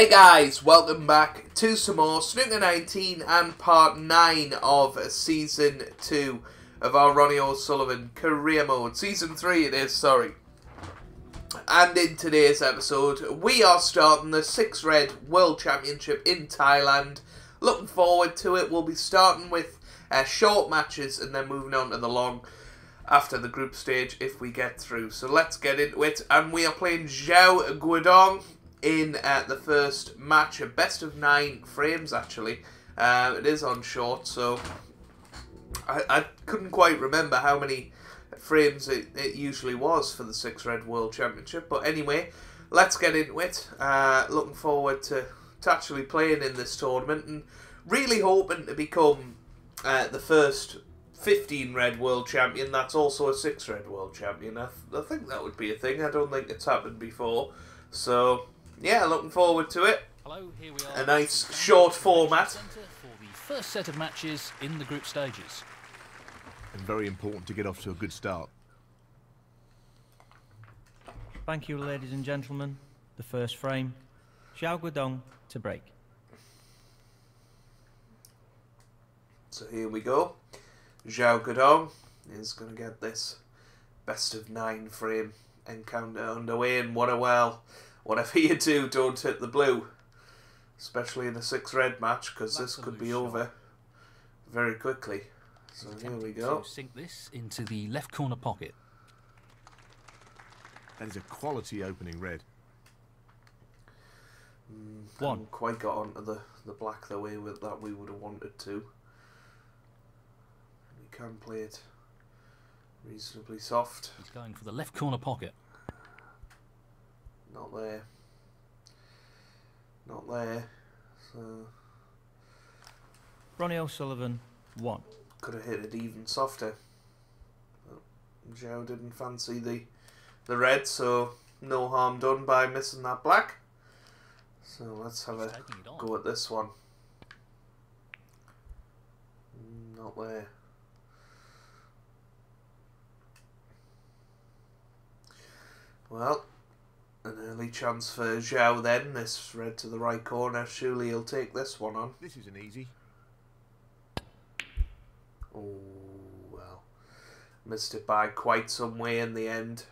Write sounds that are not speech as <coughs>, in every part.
Hey guys, welcome back to some more Snooker 19 and part 9 of season 2 of our Ronnie O'Sullivan career mode. Season 3 it is, sorry. And in today's episode, we are starting the 6 Red World Championship in Thailand. Looking forward to it. We'll be starting with uh, short matches and then moving on to the long after the group stage if we get through. So let's get into it. And we are playing Zhao Guodong in uh, the first match, a best of nine frames actually. Uh, it is on short, so I, I couldn't quite remember how many frames it, it usually was for the Six Red World Championship. But anyway, let's get into it. Uh, looking forward to, to actually playing in this tournament and really hoping to become uh, the first 15 Red World Champion that's also a 6 Red World Champion. I, th I think that would be a thing. I don't think it's happened before. So, yeah, looking forward to it. Hello, here we are. A nice short format. For the first set of matches in the group stages. and very important to get off to a good start. Thank you, ladies and gentlemen. The first frame. Xiao Guodong to break. So here we go. Xiao Guodong is going to get this best of nine frame encounter underway. And what a well, whatever you do, don't hit the blue. Especially in a six red match, because this could be shot. over very quickly. So here we go. Sink this into the left corner pocket. That is a quality opening red. Mm, One. Quite got onto the, the black the way with that we would have wanted to. We can play it reasonably soft. He's going for the left corner pocket. Not there. Not there. So Ronnie O'Sullivan, 1. could have hit it even softer. But Zhao didn't fancy the the red, so no harm done by missing that black. So let's have He's a taking it on. go at this one. Not there. Well, an early chance for Zhao then. This red to the right corner. Surely he'll take this one on. This isn't easy. Oh, well. Missed it by quite some way in the end.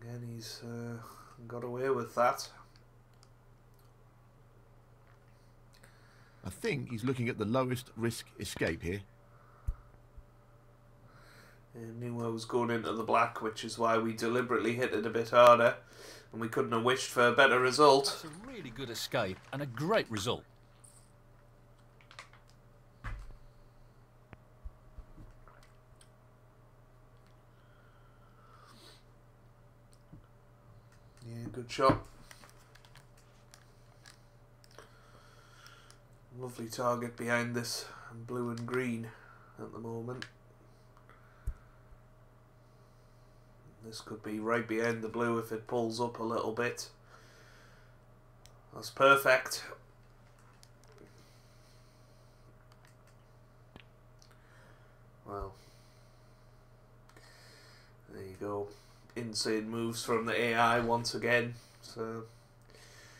Again, he's uh, got away with that. I think he's looking at the lowest risk escape here. Uh, he knew I was going into the black, which is why we deliberately hit it a bit harder. And we couldn't have wished for a better result. That's a really good escape and a great result. Yeah, good shot. Lovely target behind this blue and green at the moment. This could be right behind the blue if it pulls up a little bit. That's perfect. Well, there you go. Insane moves from the AI once again. So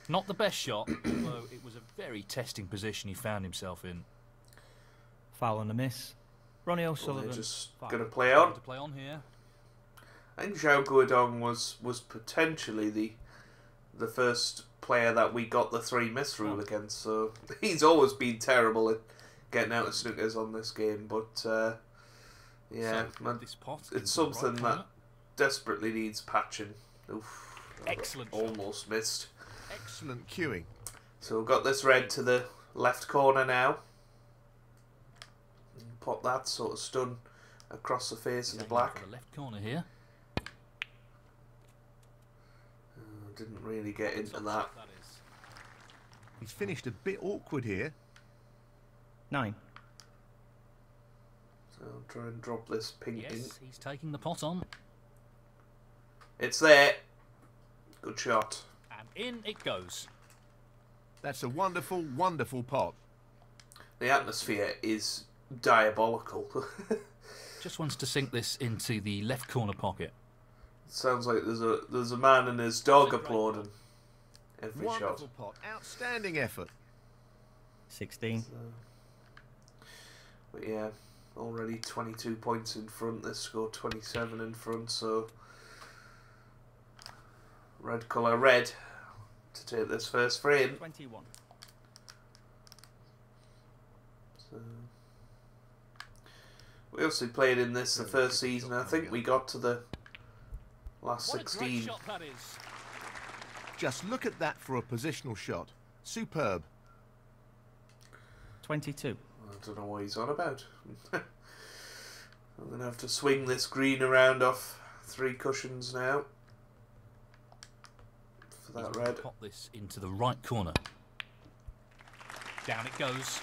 Not the best shot, <coughs> although it was a very testing position he found himself in. Foul and a miss. Ronnie well, O'Sullivan, they're just gonna play Going on. To play on here. I think Zhao Guodong was was potentially the the first player that we got the three miss rule against. So <laughs> he's always been terrible at getting out of snookers on this game. But uh, yeah, So, man, this pot it's into the right something that corner. desperately needs patching. Oof, Excellent almost missed. Excellent cueing. So we've got this red to the left corner now. Pop that sort of stun across the face of the black. the left corner here. Uh, didn't really get into that. that is. He's finished a bit awkward here. 9. So I'll try and drop this pink ink. Yes, he's taking the pot on. It's there. Good shot. And in it goes. That's a wonderful, wonderful pot. The atmosphere is diabolical. <laughs> Just wants to sink this into the left corner pocket. Sounds like there's a there's a man and his dog applauding every Wonderful shot. pot. Outstanding effort. 16. But yeah, already 22 points in front. They scored 27 in front, so red colour red to take this first frame. 21. So we obviously played in this the first season. I think we got to the last What 16. shot that is. Just look at that for a positional shot. Superb. 22. I don't know what he's on about. <laughs> I'm gonna have to swing this green around off three cushions now for that gonna red. Pop this into the right corner. Down it goes.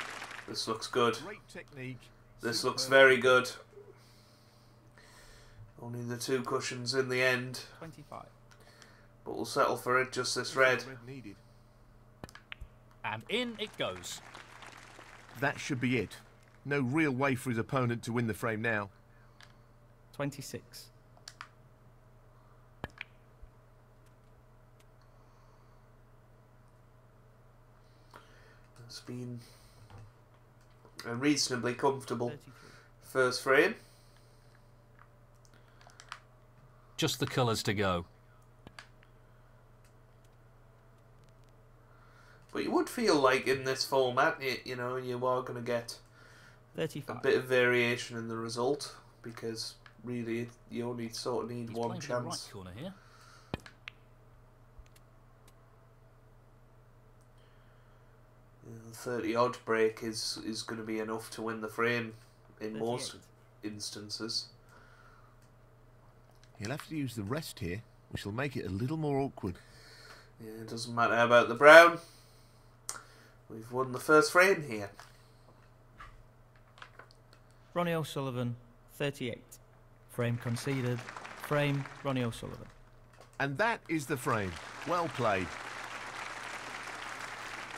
This looks good. Great technique. This looks very good. Only the two cushions in the end, 25. but we'll settle for it. Just this red. red needed. And in it goes. That should be it. No real way for his opponent to win the frame now. 26. It's been a reasonably comfortable 33. first frame. Just the colours to go. But you would feel like in this format, you, you know, you are going to get a bit of variation in the result because really you only sort of need He's one playing for the right chance. corner here. You Thirty odd break is is going to be enough to win the frame in most instances. He'll have to use the rest here, which will make it a little more awkward. Yeah, it doesn't matter about the brown. We've won the first frame here. Ronnie O'Sullivan, 38. Frame conceded. Frame, Ronnie O'Sullivan. And that is the frame. Well played.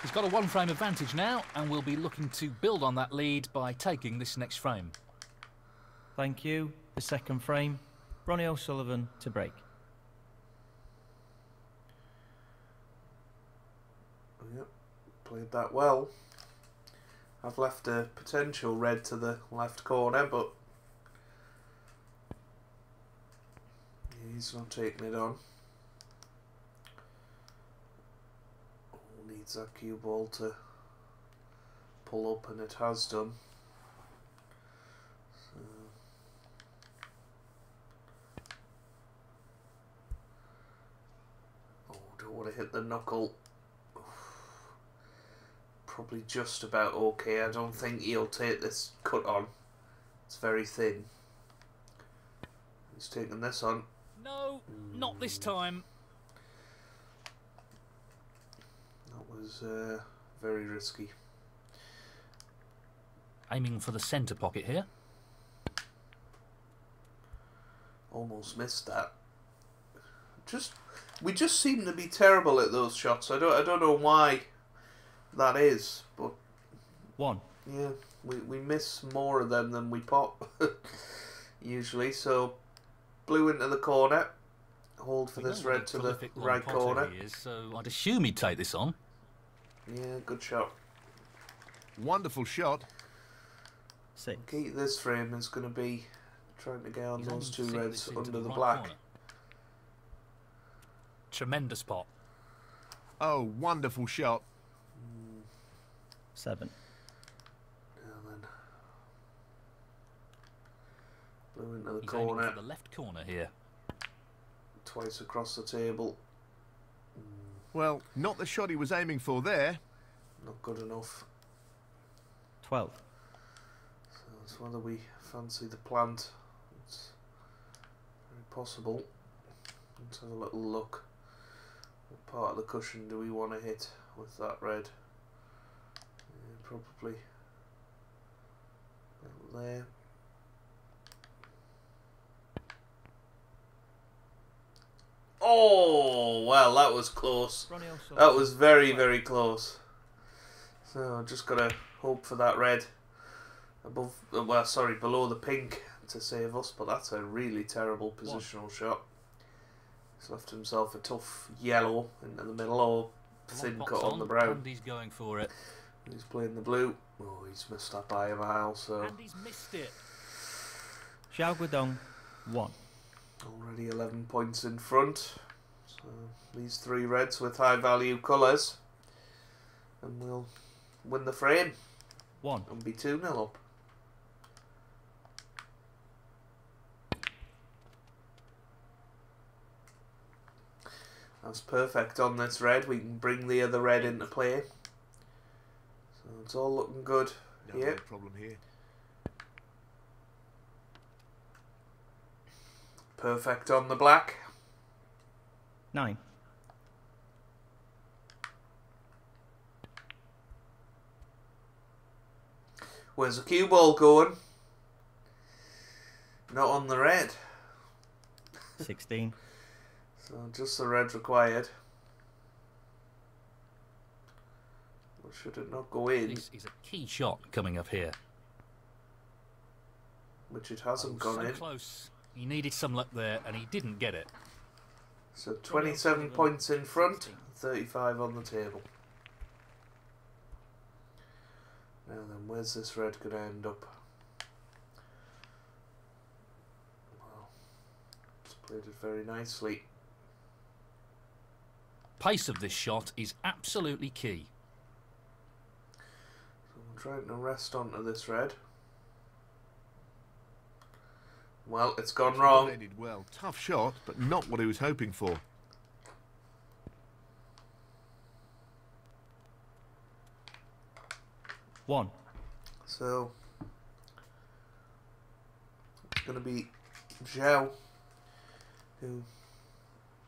He's got a one frame advantage now and we'll be looking to build on that lead by taking this next frame. Thank you. The second frame, Ronnie O'Sullivan to break. Yep, played that well. I've left a potential red to the left corner, but he's not taking it on. Needs that cue ball to pull up, and it has done. So. Don't want to hit the knuckle probably just about okay. I don't think he'll take this cut on. It's very thin. He's taking this on. No, not this time. That was uh, very risky. Aiming for the centre pocket here. Almost missed that. Just we just seem to be terrible at those shots. I don't I don't know why that is, but 1. yeah, we, we miss more of them than we pop <laughs> usually. So blue into the corner. Hold for We this red to the right corner. is, so I'd assume he'd take this on. Yeah, good shot. Wonderful shot. 6. Keep to this frame is going to be trying to get on He's those two reds this into under the right black. corner. Tremendous pot. Oh, wonderful shot. 7. And then blue into the He's aiming corner, for the left corner here. twice across the table. Well, not the shot he was aiming for there. Not good enough. 12. So it's whether we fancy the plant. It's very possible. Let's have a little look. What part of the cushion do we want to hit with that red? Yeah, probably about there. Oh well, that was close. That was very, very close. So I just gotta hope for that red above. uh, Well, sorry, below the pink to save us, but that's a really terrible positional shot. He's left himself a tough yellow in, the middle or thin cut box on the brown. And he's going for it. He's playing the blue. Oh, he's missed that by a mile, so And he's missed it. Xiao Guodong, 1. already 11 points in front. So these three reds with high value colours. And we'll win the frame 1. and be 2 0 up. That's perfect on this red. We can bring the other red into play. So it's all looking good. No Yeah. real problem here. Perfect on the black. 9. Where's the cue ball going? Not on the red. 16. So just the red required. Or should it not go in? This is a key shot coming up here. Which it hasn't Oh, gone so in. close. He needed some luck there, and he didn't get it. So 27 points in front, 35 on the table. Now then, where's this red going to end up? Well, it's played it very nicely. Pace of this shot is absolutely key. So I'm trying to rest onto this red. Well, it's gone wrong. Ended well. Tough shot, but not what he was hoping for. One. So it's going to be Zhao who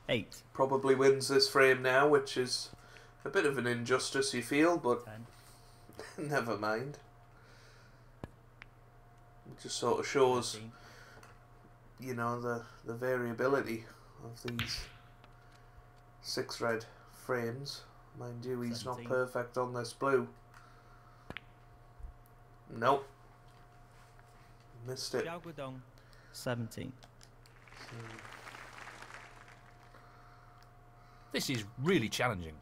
Eight. Probably wins this frame now, which is a bit of an injustice, you feel, but <laughs> never mind. It just sort of shows, you know, the, the variability of these six red frames. Mind you, he's 17. not perfect on this blue. Nope. Missed it. 17. This is really challenging.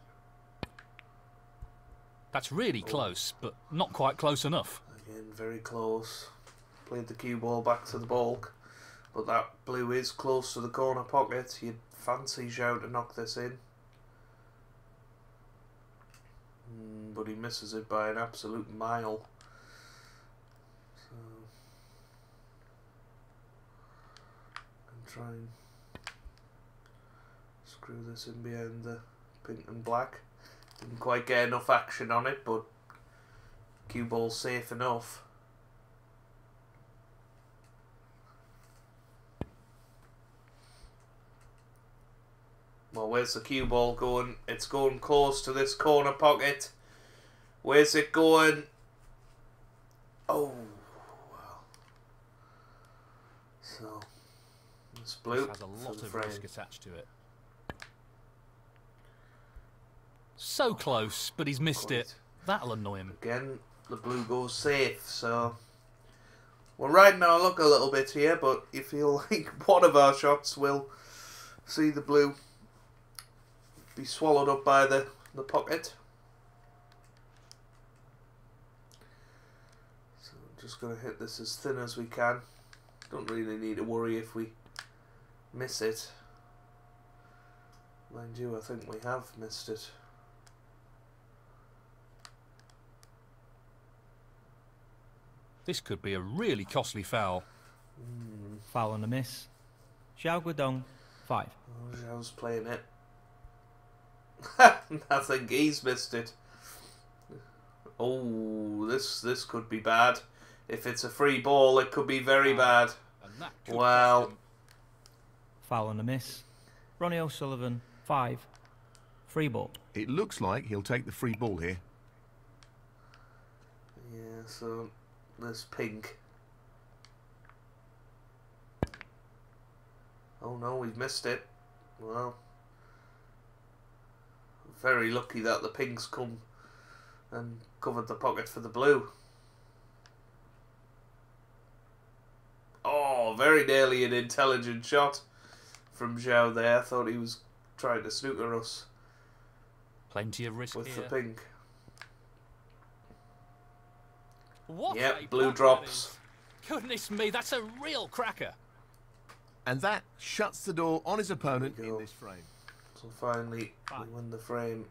That's really close, but not quite close enough. Again, very close. Played the cue ball back to the bulk, but that blue is close to the corner pocket. You'd fancy Zhao to knock this in. Mm, but he misses it by an absolute mile. So, and try and screw this in behind the pink and black. Didn't quite get enough action on it, but cue ball's safe enough. Well, where's the cue ball going? It's going close to this corner pocket. Where's it going? Oh, well. So, it's blue This has a lot of frame. risk attached to it. So close, but he's missed it. That'll annoy him. Again, the blue goes safe, so we're riding our luck a little bit here, but you feel <laughs> like one of our shots will see the blue be swallowed up by the, the pocket. So I'm just going to hit this as thin as we can. Don't really need to worry if we miss it. Mind you, I think we have missed it. This could be a really costly foul. Foul and a miss. Xiao Guodong. Five. Oh, I was playing it. <laughs> I think he's missed it. Oh, this this could be bad. If it's a free ball, it could be very ah, bad. And that could Wow. Foul and a miss. Ronnie O'Sullivan. Five. Free ball. It looks like he'll take the free ball here. Yeah, so this pink. Oh no, we've missed it. Well, very lucky that the pinks come and covered the pocket for the blue. Oh, Oh, very nearly an intelligent shot from Zhao there. I thought he was trying to snooker us Plenty of risk with here. the pink. What Yep, blue drops. Goodness me, that's a real cracker. And that shuts the door on his opponent in this frame. So finally, Fine. we win the frame.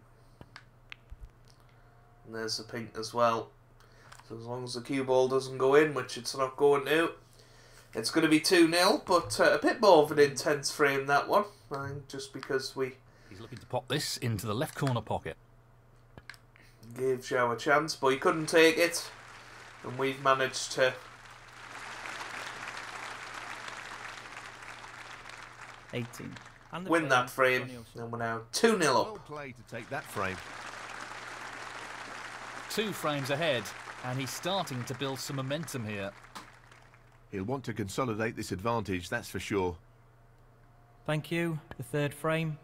And there's the pink as well. So as long as the cue ball doesn't go in, which it's not going to, it's going to be 2 0, but uh, a bit more of an intense frame that one. I think just because we He's looking to pop this into the left corner pocket. gave Zhao a chance, but he couldn't take it. And we've managed to. Eighteen. And win that frame, and we're now 2 0 Well up. played to take that frame. Two frames ahead, and he's starting to build some momentum here. He'll want to consolidate this advantage, that's for sure. Thank you. The third frame.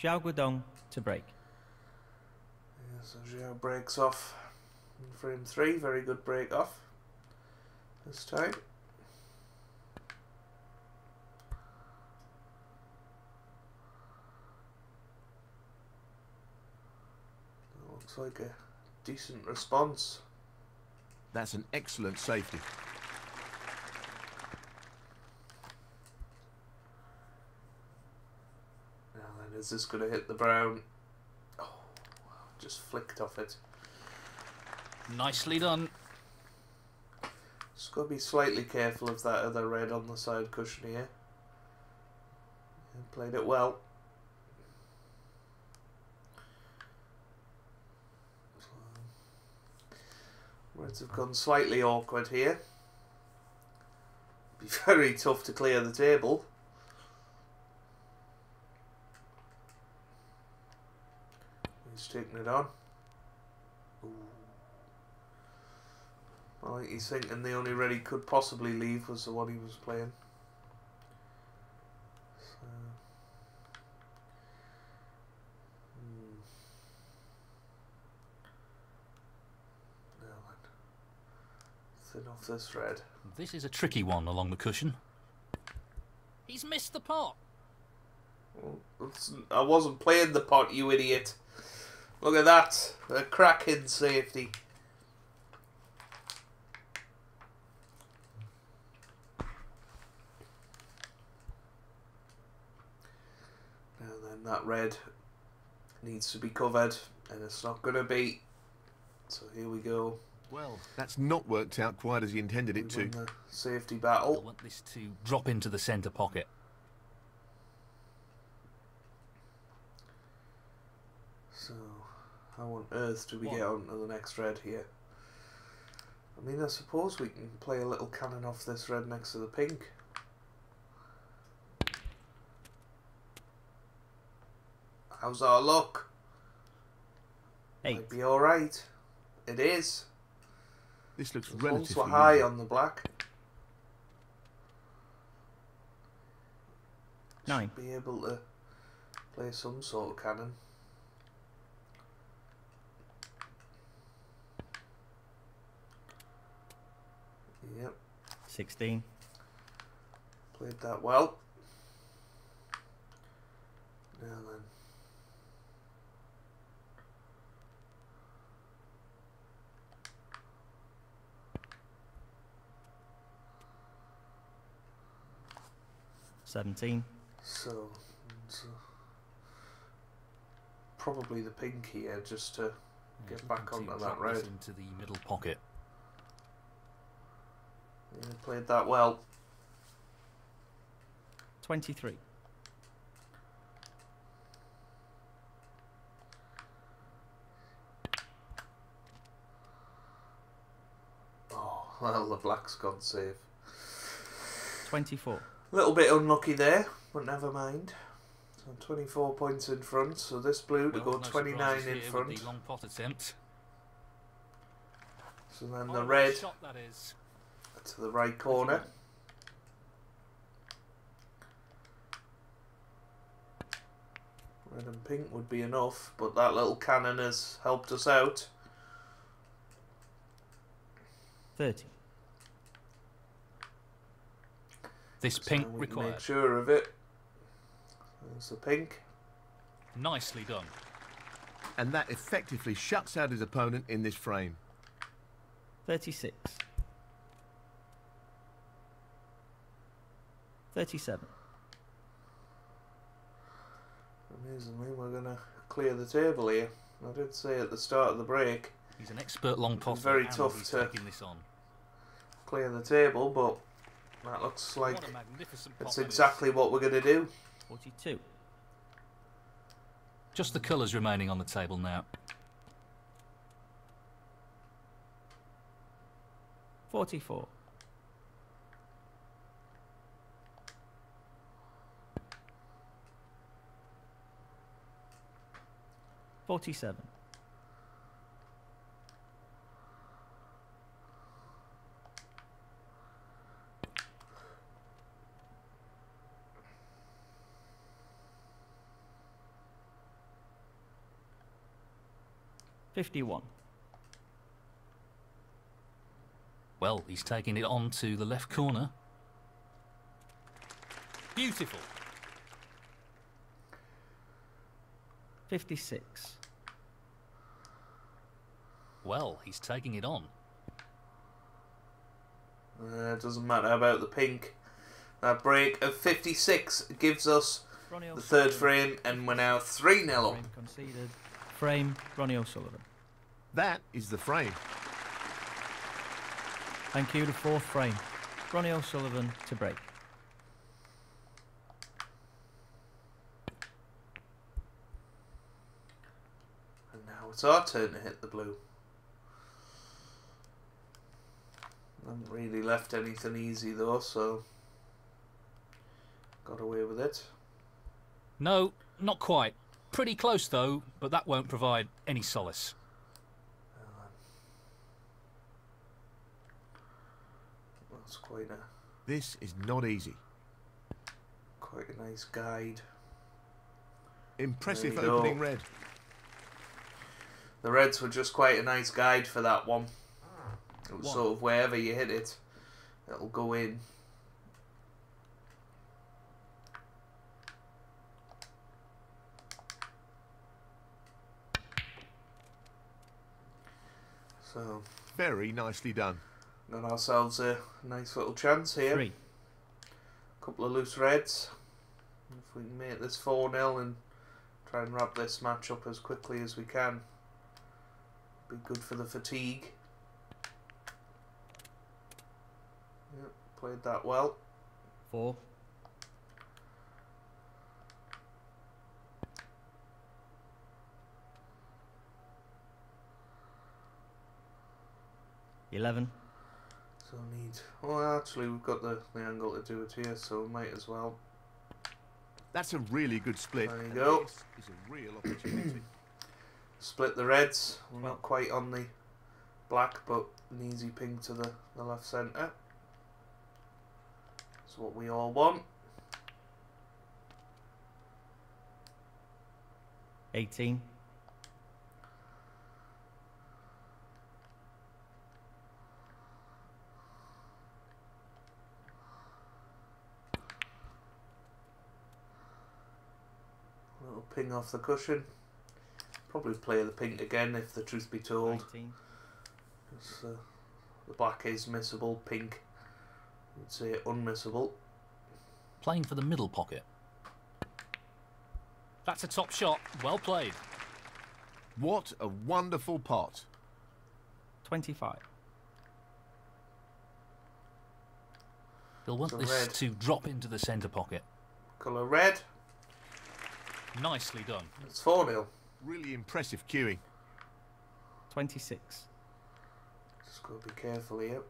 Xiao Guodong to break. Yeah, so Zhao breaks off in frame 3, very good break off this time. Looks like a decent response. That's an excellent safety. Now then, is this going to hit the brown? Oh, just flicked off it. Nicely done. Just got to be slightly careful of that other red on the side cushion here. Played it well. Reds have gone slightly awkward here. Be <laughs> very tough to clear the table. He's taking it on. Ooh. I think he's thinking the only red he could possibly leave was the one he was playing. So, hmm. Now then, thin off this red. This is a tricky one along the cushion. He's missed the pot. Well, I wasn't playing the pot, you idiot. Look at that, a cracking safety. Now that red needs to be covered, and it's not going to be. So here we go. Well, that's not worked out quite as he intended it to. the safety battle. I want this to drop into the centre pocket. So, how on earth do we What? get on to the next red here? I mean, I suppose we can play a little cannon off this red next to the pink. How's our luck? Eight. Might be alright. It is. This looks The relatively were high easy. on the black. Nine. Should be able to play some sort of cannon. Yep, Sixteen. played that well. Now then. Seventeen. So, so probably the pink here just to He's Get back onto that drop this red. into the middle pocket. yeah, played that well. Twenty-three. Oh, well, <laughs> the black's gone safe. Twenty-four. A little bit unlucky there, but never mind. So 24 points in front, so this blue to Well, go no 29 in front. Long pot attempt. So then Oh, the red shot that is. to the right corner. Red and pink would be enough, but that little cannon has helped us out. Thirty. This So pink required. Make sure of it. There's the pink. Nicely done. And that effectively shuts out his opponent in this frame. 36. 37. Amazingly, we're going to clear the table here. I did say at the start of the break, He's an expert long potter. very tough to- taking this on. clear the table, but that looks like what a magnificent pot it's that is. exactly what we're going to do. 42. Just the colours remaining on the table now. 44. Forty-seven. Fifty-one. Well, he's taking it on to the left corner. Beautiful. Fifty-six. Well, he's taking it on. Uh, it doesn't matter about the pink. That break of 56 gives us the third frame, and we're now 3 0 up. Frame Ronnie O'Sullivan. That is the frame. Thank you, the fourth frame. Ronnie O'Sullivan to break. And now it's our turn to hit the blue. I Haven't really left anything easy though, so got away with it. No, not quite. Pretty close though, but that won't provide any solace. That's quite a This is not easy. quite a nice guide. Impressive There we go. opening red. The reds were just quite a nice guide for that one. It was One. sort of wherever you hit it, it'll go in. So, Very nicely done. got ourselves a nice little chance here. Three. couple of loose reds. If we can make this 4 0 and try and wrap this match up as quickly as we can, be good for the fatigue. Yep, played that well. Four. 11. So need. Well, actually, we've got the, the angle to do it here, so might as well. That's a really good split. There you and go. This is a real opportunity. <clears throat> split the reds. We're not quite on the black, but an easy pink to the, the left centre. That's what we all want. 18. Ping off the cushion. Probably play the pink again if the truth be told. Uh, the black is missable, pink, you'd say unmissable. Playing for the middle pocket. That's a top shot. Well played. What a wonderful pot. Twenty-five. He'll want So this red. to drop into the centre pocket. Colour red, Nicely done. it's 4 0. Really impressive cueing. Twenty-six. Just got to be careful here.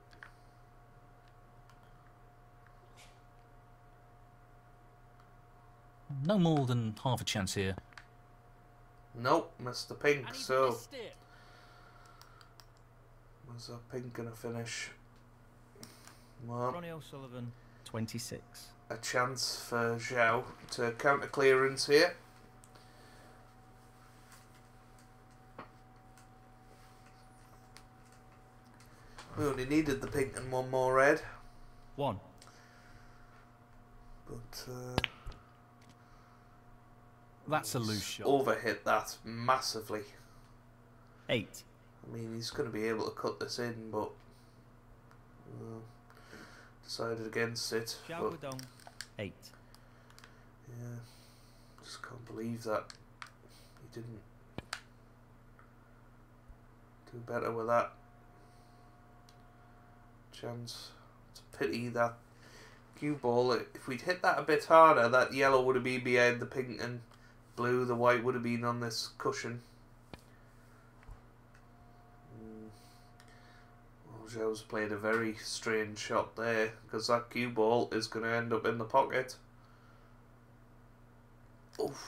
No more than half a chance here. Nope, missed the pink, so missed it. where's that pink gonna finish? Well, Ronnie O'Sullivan. Twenty-six. a chance for Zhao to counter clearance here. We only needed the pink and one more red. One. But uh, That's a loose shot. overhit that massively. Eight. I mean, he's going to be able to cut this in, but uh, decided against it. But Eight. yeah, just can't believe that he didn't do better with that chance. It's a pity that cue ball. If we'd hit that a bit harder, that yellow would have been behind the pink and blue. The white would have been on this cushion. Mm. Well, Zhou's played a very strange shot there because that cue ball is going to end up in the pocket. Oof.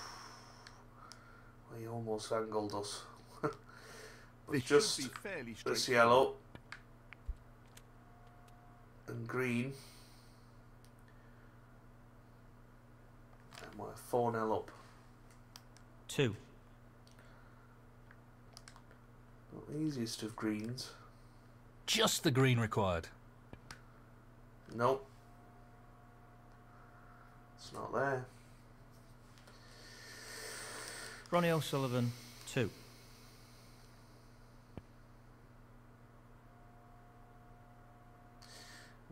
Well, he almost angled us. <laughs> but This just this yellow and green. And we're 4 0 up. Two. Not the easiest of greens. Just the green required. Nope. It's not there. Ronnie O'Sullivan. Two.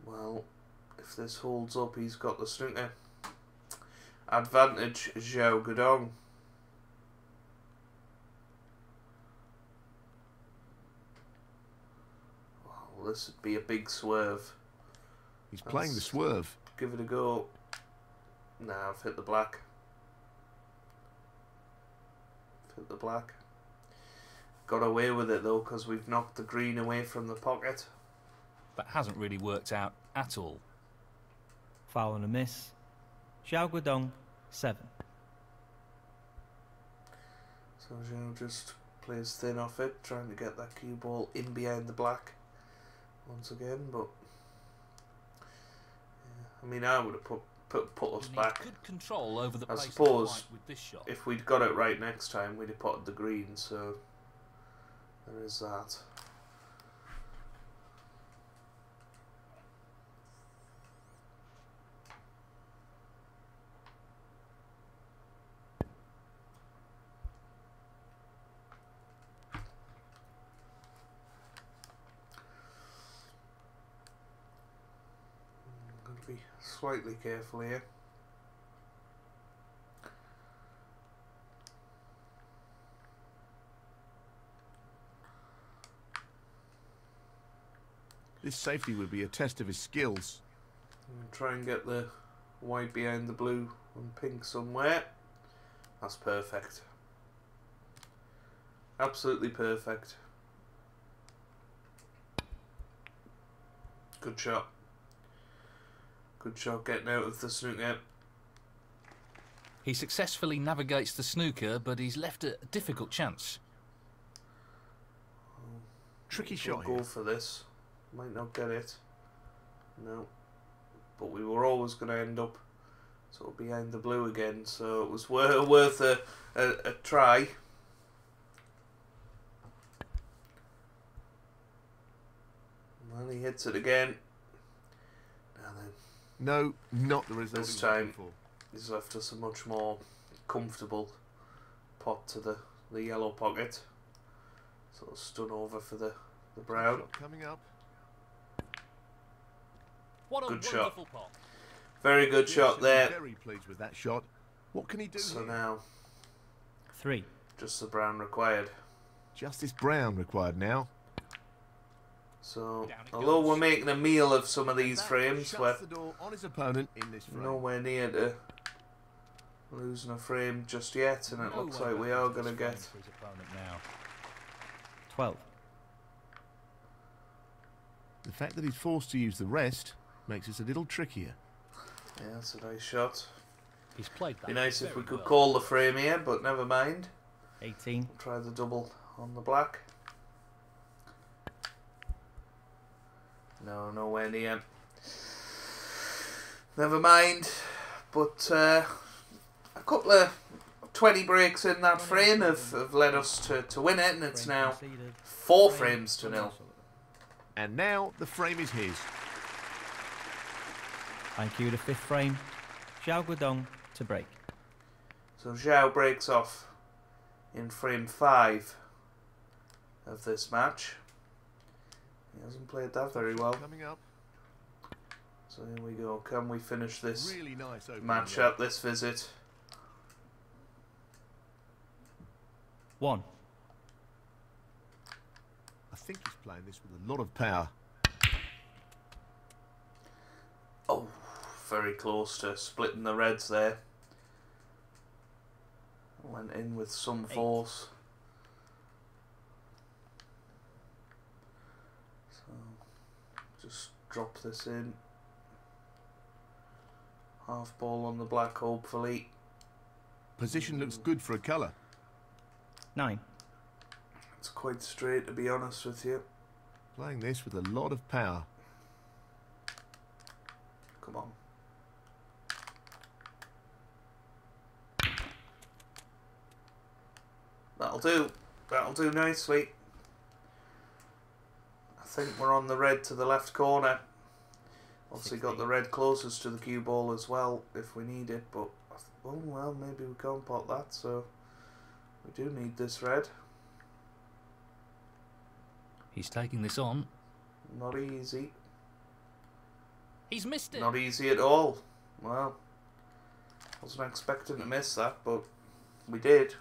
Well, if this holds up, he's got the snooker. Advantage, Xiao Guodong. Well, this would be a big swerve. He's playing the swerve. Give it a go. Now I've hit the black. Hit the black. Got away with it though, because we've knocked the green away from the pocket. That hasn't really worked out at all. Foul and a miss. Xiao Guodong. Seven. So Zhao just plays thin off it, trying to get that cue ball in behind the black once again. But yeah, I mean, I would have put put, put us back. good control over the I suppose the with this shot. If we'd got it right next time, we'd have potted the green. So there is that. Be slightly careful here. This safety would be a test of his skills. And try and get the white behind the blue and pink somewhere. That's perfect. Absolutely perfect. Good shot. Good shot getting out of the snooker. He successfully navigates the snooker, but he's left a difficult chance. Tricky We'll shot go for this. Might not get it. No. But we were always going to end up sort of behind the blue again, so it was <laughs> worth a, a, a try. Well, he hits it again. And then No, not the result This he was looking time- for. he's left us a much more comfortable pot to the, the yellow pocket. Sort of stun over for the, the brown. Shot coming up. What a Good shot. pot. Very good Yes, shot there. Very pleased with that shot. What can he do So here? now, Three. just the brown required. Justice Brown required now. So, Down it although we're making a meal of some of these frames, shuts we're the door on his opponent in this frame. nowhere near to losing a frame just yet, and it No looks like we are going to get. his opponent now. Twelve. The fact that he's forced to use the rest makes it a little trickier. Yeah, that's a nice shot. He's played that. Be nice if we could well. call the frame here, but never mind. Eighteen. We'll Try the double on the black. No, nowhere near. Never mind. But uh, a couple of 20 breaks in that frame have, have led us to, to win it, and it's now four frames to Ronnie nil. O'Sullivan. And now the frame is his. Thank you. The fifth frame. Xiao Guodong to break. So Xiao breaks off in frame five of this match. He hasn't played that very well. Coming up. So here we go. Can we finish this Really nice match up this visit? One. I think he's playing this with a lot of power. Oh, very close to splitting the reds there. Went in with some Eight. force. So, just drop this in. Half ball on the black, hopefully. Position looks good for a colour. Nine. It's quite straight, to be honest with you. Playing this with a lot of power. Come on. That'll do. That'll do nicely. I think we're on the red to the left corner. Obviously got the red closest to the cue ball as well if we need it, but oh well, maybe we can't pot that, so we do need this red. He's taking this on. Not easy. He's missed it. Not easy at all. Well, wasn't expecting to miss that, but we did.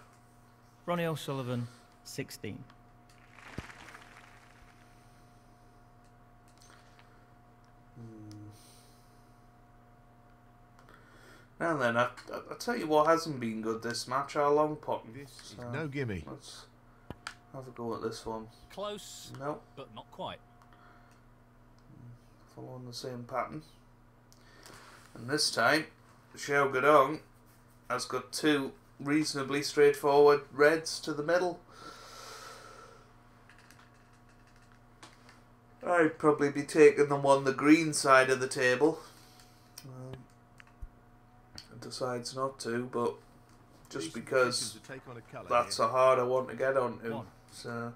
Ronnie O'Sullivan, 16. Now then, I, I, I tell you what hasn't been good this match, our long potting. This is So, no gimme. Let's have a go at this one. Close, No, but not quite. Mm, following the same pattern. And this time, Xiao Guodong has got two reasonably straightforward reds to the middle. I'd probably be taking them on the green side of the table. Decides not to, but just Decent because take on a colour that's here. a harder one to get onto. One. So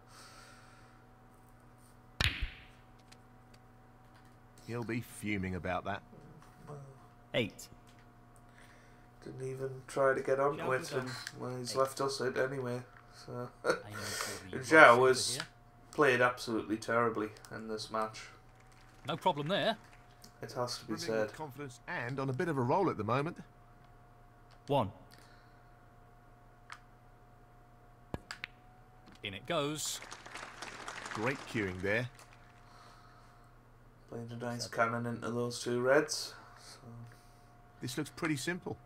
He'll be fuming about that. Eight. didn't even try to get onto Zhao it, Guodong. and well, he's Eight. left us it anyway. So Aiming for the And right Zhao centre was- played absolutely terribly in this match. No problem there. It has to be Brimming said. confidence and on a bit of a roll at the moment. One. In it goes. Great cueing there. Played a nice cannon into those two reds. So This looks pretty simple.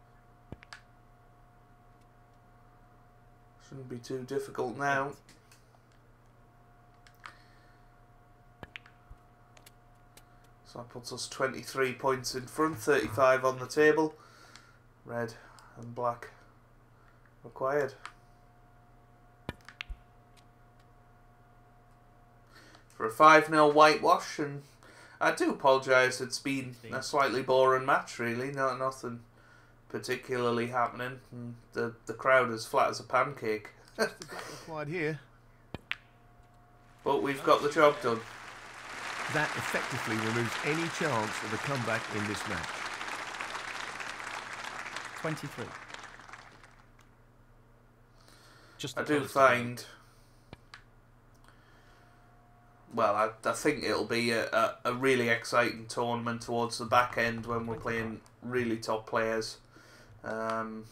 shouldn't be too difficult now. So that puts us 23 points in front, 35 on the table. Red and black required. For a 5 0 whitewash, and I do apologise, it's been a slightly boring match, really. Not nothing particularly happening. And the, the crowd is flat as a pancake. Just <laughs> required here. But we've got the job done. That effectively removes any chance of a comeback in this match. 23. Just I do find. Well, I, I think it'll be a, a, a really exciting tournament towards the back end when we're playing really top players. Um,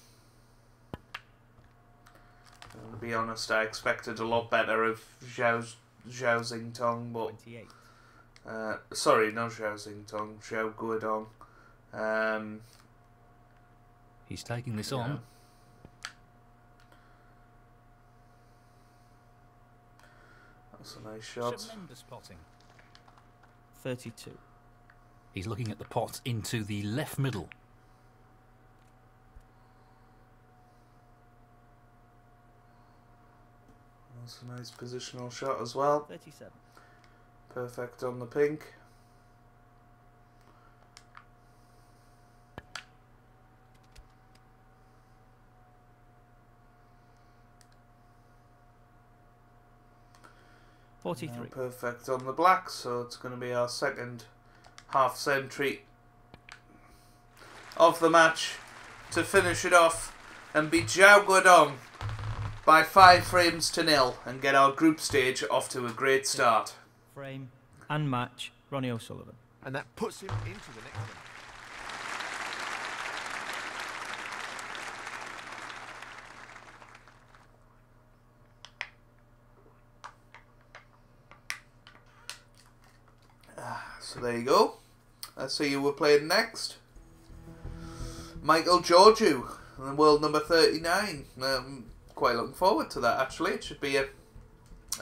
to be honest, I expected a lot better of Zhao, Zhao Xintong, but 28. uh, sorry, not Zhao Xintong, Zhao Guodong. Um, He's taking this Yeah. on. that's a nice shot. Tremendous potting. 32. He's looking at the pot into the left middle. That's a nice positional shot as well. 37. Perfect on the pink. Now 43. perfect on the black, so it's going to be our second half century. of the match to finish it off and beat Zhao Guodong by five frames to nil and get our group stage off to a great start. Frame and match, Ronnie O'Sullivan. And that puts him into the next one. So there you go. Let's see who we're playing next. Michael Georgiou, world number 39. Um, quite looking forward to that actually. It should be a,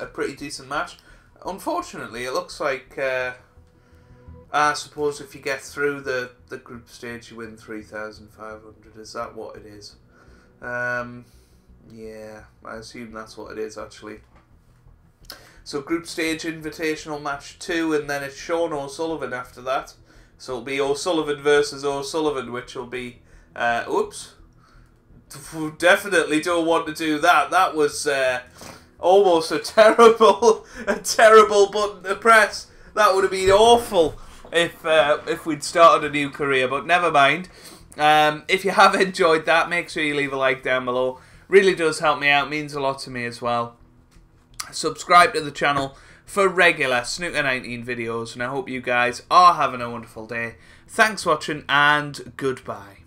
a pretty decent match. Unfortunately, it looks like. Uh, I suppose if you get through the, the group stage, you win 3,500. Is that what it is? Um, yeah, I assume that's what it is actually. So group stage invitational match two, and then it's Sean O'Sullivan after that. So it'll be O'Sullivan versus O'Sullivan, which will be, uh, oops, <laughs> definitely don't want to do that. That was uh, almost a <laughs> terrible, a terrible button to press. That would have been awful if uh, if we'd started a new career. But never mind. Um, if you have enjoyed that, make sure you leave a like down below. Really does help me out. Means a lot to me as well subscribe to the channel for regular Snooker 19 videos, and I hope you guys are having a wonderful day. Thanks for watching, and goodbye.